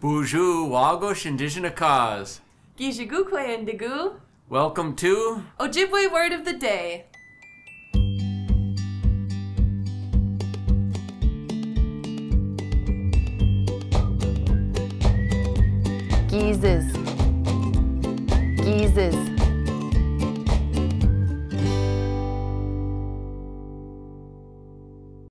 Bonjour, Wagosh Indigenous Cause. Gijigukwe Welcome to Ojibwe word of the day. Geezes. Geezes.